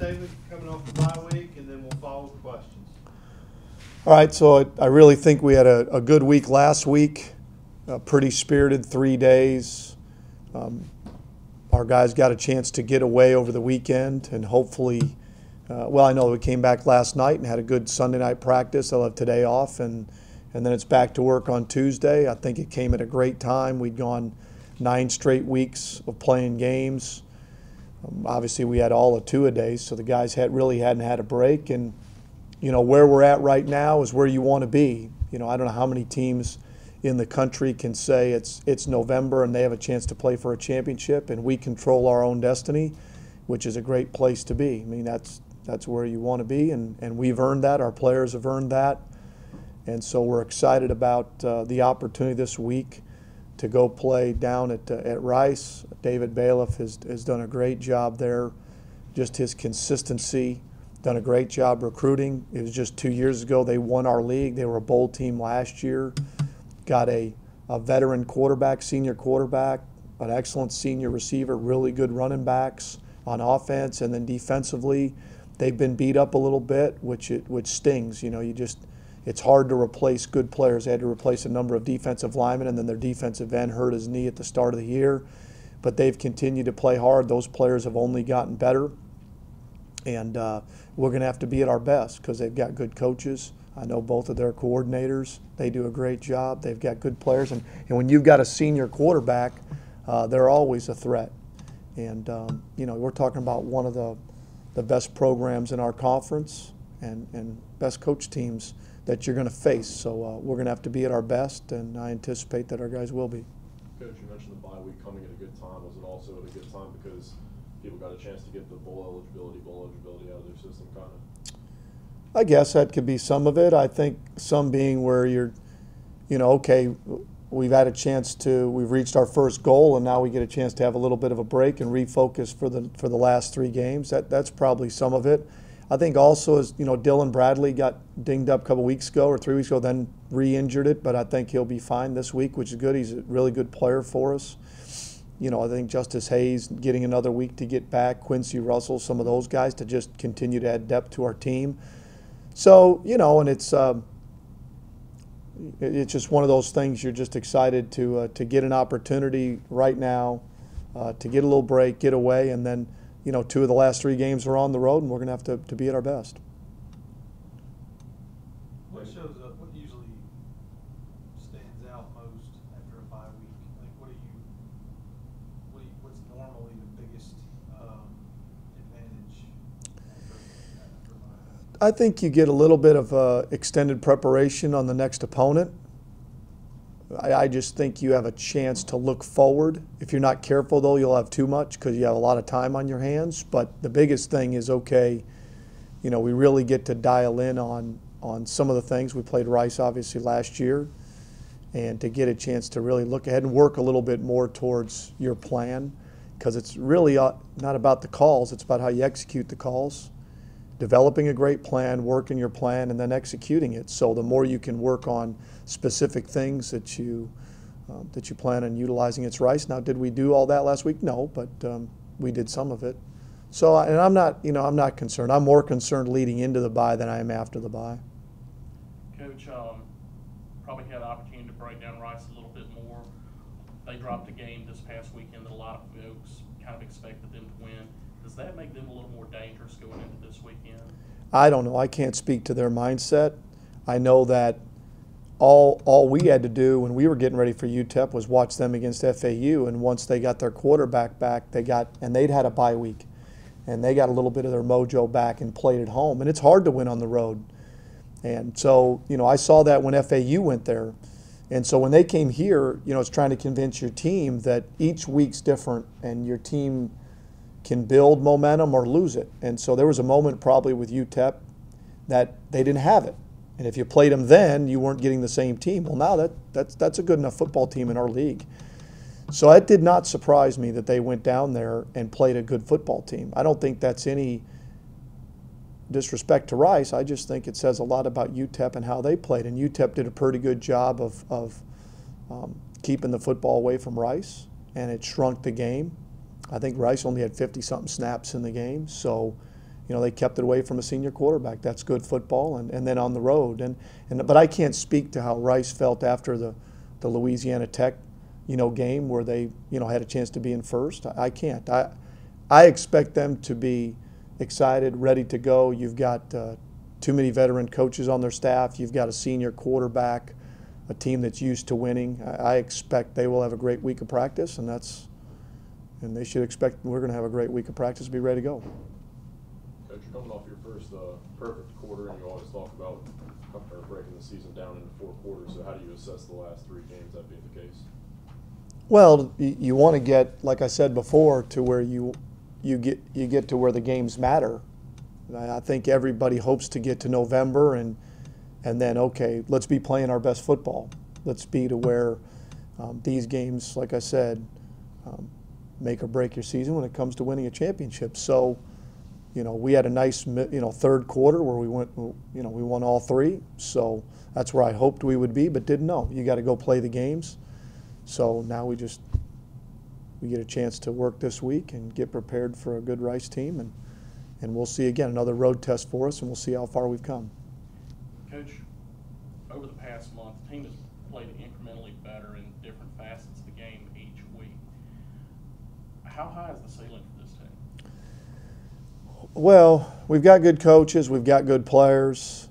Coming off the bye week, and then we'll follow with questions. All right, so I, I really think we had a, a good week last week, a pretty spirited three days. Um, our guys got a chance to get away over the weekend and hopefully, uh, well, I know we came back last night and had a good Sunday night practice. They'll have today off and, and then it's back to work on Tuesday. I think it came at a great time. We'd gone nine straight weeks of playing games. Obviously, we had all of two a days, so the guys had really hadn't had a break. And you know where we're at right now is where you want to be. You know, I don't know how many teams in the country can say it's it's November and they have a chance to play for a championship, and we control our own destiny, which is a great place to be. I mean, that's that's where you want to be, and and we've earned that. Our players have earned that, and so we're excited about uh, the opportunity this week to go play down at, uh, at Rice. David Bailiff has, has done a great job there. Just his consistency, done a great job recruiting. It was just two years ago they won our league. They were a bowl team last year. Got a, a veteran quarterback, senior quarterback, an excellent senior receiver, really good running backs on offense, and then defensively, they've been beat up a little bit, which it which stings. You know, you just it's hard to replace good players. They had to replace a number of defensive linemen, and then their defensive end hurt his knee at the start of the year. But they've continued to play hard. Those players have only gotten better. And uh, we're going to have to be at our best because they've got good coaches. I know both of their coordinators. They do a great job. They've got good players. And, and when you've got a senior quarterback, uh, they're always a threat. And, um, you know, we're talking about one of the, the best programs in our conference and, and best coach teams that you're going to face. So uh, we're going to have to be at our best, and I anticipate that our guys will be. Coach, you mentioned the bye week coming at a good time. Was it also at a good time because people got a chance to get the bowl eligibility, bowl eligibility out of their system, kind of? I guess that could be some of it. I think some being where you're, you know, okay, we've had a chance to, we've reached our first goal, and now we get a chance to have a little bit of a break and refocus for the for the last three games. That that's probably some of it. I think also as you know, Dylan Bradley got dinged up a couple weeks ago or three weeks ago, then re-injured it, but I think he'll be fine this week, which is good. He's a really good player for us. You know, I think Justice Hayes getting another week to get back, Quincy Russell, some of those guys to just continue to add depth to our team. So you know, and it's um, it's just one of those things. You're just excited to uh, to get an opportunity right now, uh, to get a little break, get away, and then you know, two of the last three games are on the road, and we're going to have to, to be at our best. What shows up? What usually stands out most after a bye week? Like, what do you, what do you, what's normally the biggest um, advantage after, after? I think you get a little bit of uh, extended preparation on the next opponent. I, I just think you have a chance to look forward. If you're not careful, though, you'll have too much because you have a lot of time on your hands. But the biggest thing is okay, you know, we really get to dial in on, on some of the things. We played Rice, obviously, last year. And to get a chance to really look ahead and work a little bit more towards your plan because it's really uh, not about the calls, it's about how you execute the calls developing a great plan, working your plan, and then executing it. So the more you can work on specific things that you um, that you plan on utilizing its rice. Now, did we do all that last week? No, but um, we did some of it. So, and I'm not, you know, I'm not concerned. I'm more concerned leading into the bye than I am after the bye. Coach, um, probably had the opportunity to break down Rice a little bit more. They dropped a game this past weekend that a lot of folks kind of expected them to win. Does that make them a little more dangerous going into this weekend? I don't know. I can't speak to their mindset. I know that all all we had to do when we were getting ready for UTEP was watch them against FAU, and once they got their quarterback back, they got and they'd had a bye week, and they got a little bit of their mojo back and played at home, and it's hard to win on the road, and so you know I saw that when FAU went there, and so when they came here, you know it's trying to convince your team that each week's different, and your team can build momentum or lose it, and so there was a moment probably with UTEP that they didn't have it and if you played them then, you weren't getting the same team. Well, now that, that's, that's a good enough football team in our league. So it did not surprise me that they went down there and played a good football team. I don't think that's any disrespect to Rice. I just think it says a lot about UTEP and how they played. And UTEP did a pretty good job of, of um, keeping the football away from Rice, and it shrunk the game. I think Rice only had 50 something snaps in the game. So you know, they kept it away from a senior quarterback. That's good football, and, and then on the road. And, and but I can't speak to how Rice felt after the, the Louisiana Tech, you know, game where they, you know, had a chance to be in first. I, I can't. I, I expect them to be excited, ready to go. You've got uh, too many veteran coaches on their staff. You've got a senior quarterback, a team that's used to winning. I, I expect they will have a great week of practice, and that's, and they should expect we're going to have a great week of practice, be ready to go. Coach, you're coming off your first uh, perfect quarter, and you always talk about breaking the season down into four quarters. So how do you assess the last three games, that being the case? Well, you, you want to get, like I said before, to where you you get you get to where the games matter. And I I think everybody hopes to get to November and and then okay, let's be playing our best football. Let's be to where um, these games, like I said, um, make or break your season when it comes to winning a championship. So, you know, we had a nice you know third quarter where we went you know we won all three. So that's where I hoped we would be, but didn't know. You got to go play the games. So now we just we get a chance to work this week and get prepared for a good Rice team, and, and we'll see again another road test for us, and we'll see how far we've come. Coach, over the past month, the team has played incrementally better different facets of the game each week. How high is the ceiling for this team? Well, we've got good coaches, we've got good players,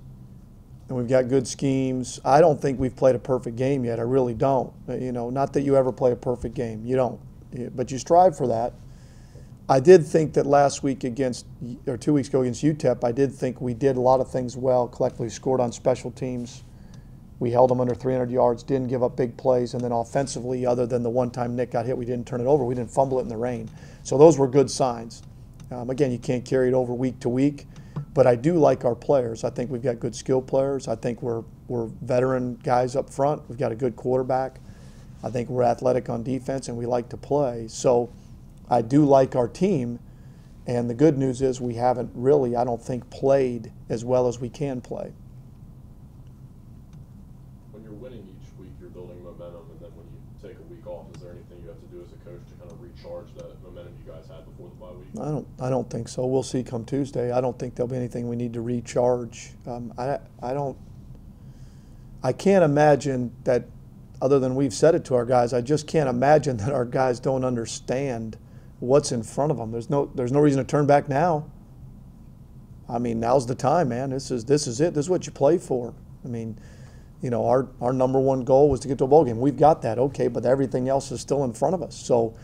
and we've got good schemes. I don't think we've played a perfect game yet. I really don't. Uh, you know, not that you ever play a perfect game. You don't, but you strive for that. I did think that last week against, or two weeks ago against UTEP, I did think we did a lot of things well. Collectively scored on special teams. We held them under 300 yards, didn't give up big plays, and then offensively, other than the one time Nick got hit, we didn't turn it over. We didn't fumble it in the rain. So those were good signs. Um, again, you can't carry it over week to week, but I do like our players. I think we've got good skill players. I think we're we're veteran guys up front. We've got a good quarterback. I think we're athletic on defense, and we like to play. So I do like our team. And the good news is we haven't really, I don't think, played as well as we can play. When you're winning each week, you're building momentum, and then when you take a week off, is there anything you have to do as a coach to kind of recharge that momentum you guys had before the bye week? I don't. I don't think so. We'll see come Tuesday. I don't think there'll be anything we need to recharge. Um, I. I don't. I can't imagine that, other than we've said it to our guys. I just can't imagine that our guys don't understand what's in front of them. There's no. There's no reason to turn back now. I mean, now's the time, man. This is this is it. This is what you play for. I mean, you know, our our number one goal was to get to a bowl game. We've got that, okay, but everything else is still in front of us. So.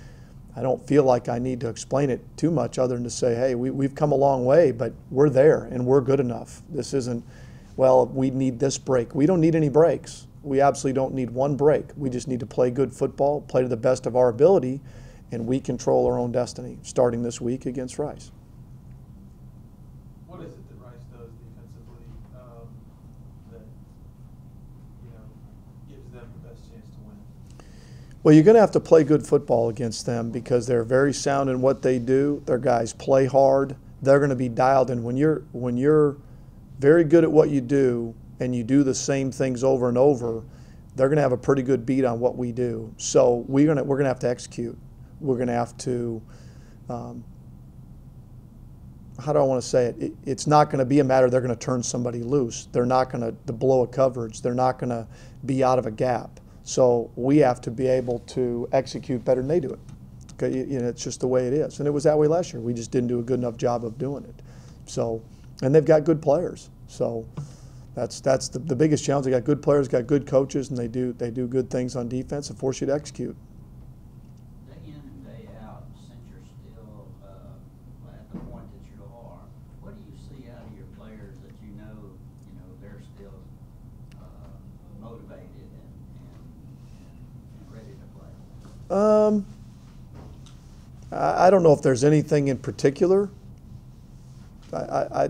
I don't feel like I need to explain it too much other than to say, hey, we, we've come a long way, but we're there and we're good enough. This isn't, well, we need this break. We don't need any breaks. We absolutely don't need one break. We just need to play good football, play to the best of our ability, and we control our own destiny starting this week against Rice. What is it that Rice does defensively, um, that, you know, gives them the best chance to win? Well, you're going to have to play good football against them because they're very sound in what they do. Their guys play hard. They're going to be dialed in. When you're when you're very good at what you do and you do the same things over and over, they're going to have a pretty good beat on what we do. So we're going to we're going to have to execute. We're going to have to. Um, how do I want to say it? it it's not going to be a matter they're going to turn somebody loose. They're not going to, to blow a coverage. They're not going to be out of a gap. So we have to be able to execute better than they do it. You know, it's just the way it is, and it was that way last year. We just didn't do a good enough job of doing it. So, and they've got good players. So that's that's the, the biggest challenge. They got good players, got good coaches, and they do they do good things on defense and force you to execute. Day in and day out, since you're still uh, at the point that you are, what do you see out of your players that you know, you know, they're still uh, motivated and, and, and ready to play? Um, I, don't know if there's anything in particular. I, I, I,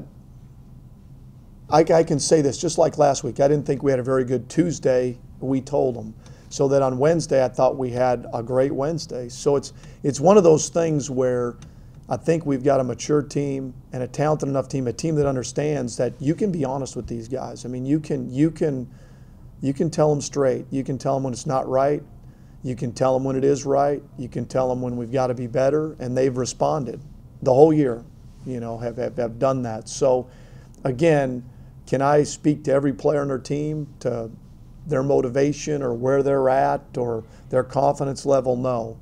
I, I can say this just like last week. I didn't think we had a very good Tuesday. We told them so that on Wednesday I thought we had a great Wednesday. So it's it's one of those things where I think we've got a mature team and a talented enough team, a team that understands that you can be honest with these guys. I mean, you can you can you can tell them straight. You can tell them when it's not right. You can tell them when it is right. You can tell them when we've got to be better, and they've responded the whole year. you know, have, have, have done that. So, again, can I speak to every player on their team to their motivation or where they're at or their confidence level? No.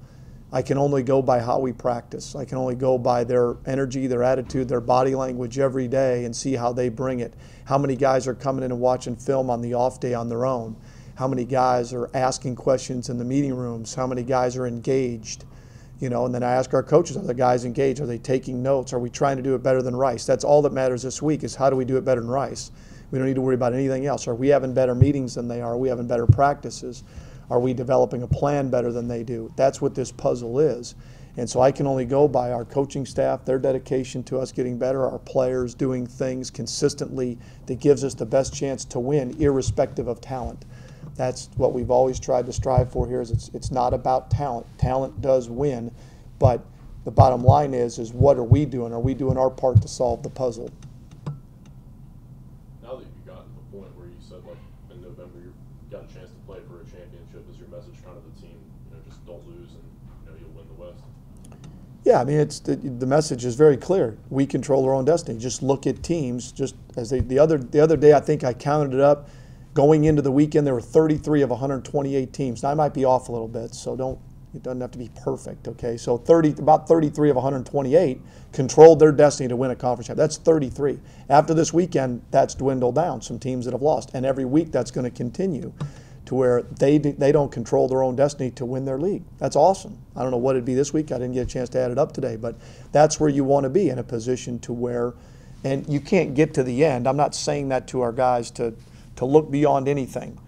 I can only go by how we practice. I can only go by their energy, their attitude, their body language every day and see how they bring it. How many guys are coming in and watching film on the off day on their own? How many guys are asking questions in the meeting rooms? How many guys are engaged? You know, and then I ask our coaches, are the guys engaged? Are they taking notes? Are we trying to do it better than Rice? That's all that matters this week is how do we do it better than Rice? We don't need to worry about anything else. Are we having better meetings than they are? Are we having better practices? Are we developing a plan better than they do? That's what this puzzle is. And so I can only go by our coaching staff, their dedication to us getting better, our players doing things consistently that gives us the best chance to win, irrespective of talent. That's what we've always tried to strive for here. Is it's it's not about talent. Talent does win, but the bottom line is is what are we doing? Are we doing our part to solve the puzzle? Now that you've gotten to the point where you said like in November you got a chance to play for a championship, is your message kind of the team, you know, just don't lose and you know you'll win the West? Yeah, I mean, it's the, the message is very clear. We control our own destiny. Just look at teams. Just as they, the other the other day, I think I counted it up. Going into the weekend, there were 33 of 128 teams. Now I might be off a little bit, so don't. It doesn't have to be perfect, okay? So 30, about 33 of 128 controlled their destiny to win a conference championship. That's 33. After this weekend, that's dwindled down. Some teams that have lost, and every week that's going to continue to where they they don't control their own destiny to win their league. That's awesome. I don't know what it'd be this week. I didn't get a chance to add it up today, but that's where you want to be in a position to where, and you can't get to the end. I'm not saying that to our guys to to look beyond anything.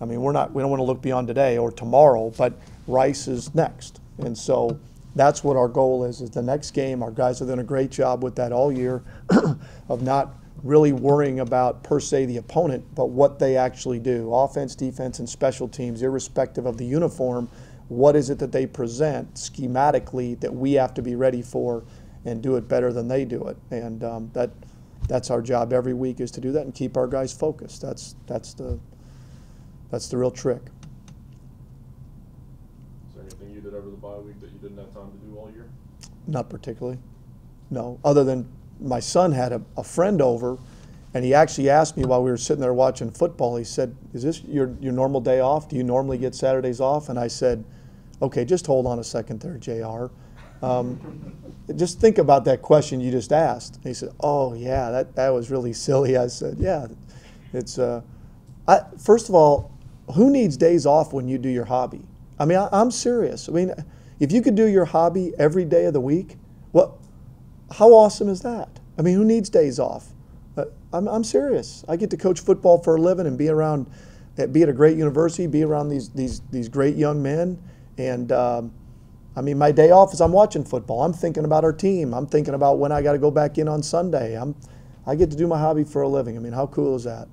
I mean, we're not we don't want to look beyond today or tomorrow, but Rice is next, and so that's what our goal is. Is the next game. Our guys have done a great job with that all year, of not really worrying about per se the opponent, but what they actually do. Offense, defense, and special teams, irrespective of the uniform, what is it that they present schematically that we have to be ready for and do it better than they do it. And um, that that's our job every week is to do that and keep our guys focused. That's that's the that's the real trick. Is there anything you did over the bye week that you didn't have time to do all year? Not particularly. No, other than my son had a, a friend over, and he actually asked me while we were sitting there watching football. He said, "Is this your your normal day off? Do you normally get Saturdays off?" And I said, "Okay, just hold on a second there, Jr. Um, just think about that question you just asked." And he said, "Oh yeah, that that was really silly." I said, "Yeah, it's uh, I, first of all, who needs days off when you do your hobby? I mean, I, I'm serious. I mean, if you could do your hobby every day of the week, what? How awesome is that? I mean, who needs days off? Uh, I'm, I'm serious. I get to coach football for a living and be around, be at a great university, be around these these these great young men, and um, I mean, my day off is I'm watching football. I'm thinking about our team. I'm thinking about when I got to go back in on Sunday. I'm, I get to do my hobby for a living. I mean, how cool is that?